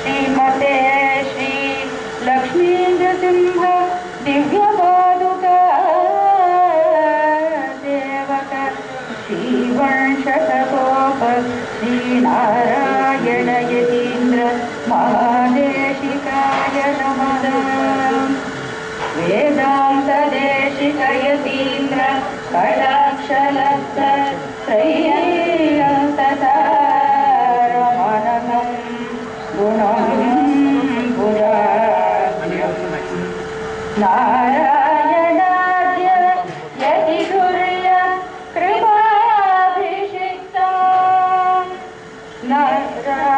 श्रीमते श्री लक्ष्मीन्द्रसिंह दिव्यपादुका देवक श्रीवंशकोप महादेशिकाय नमः। वेदान्तदेशिकयतीन्द्र Nara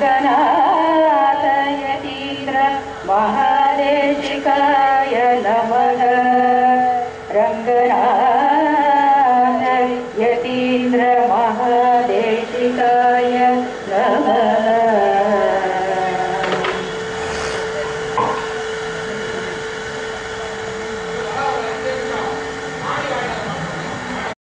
Sadhana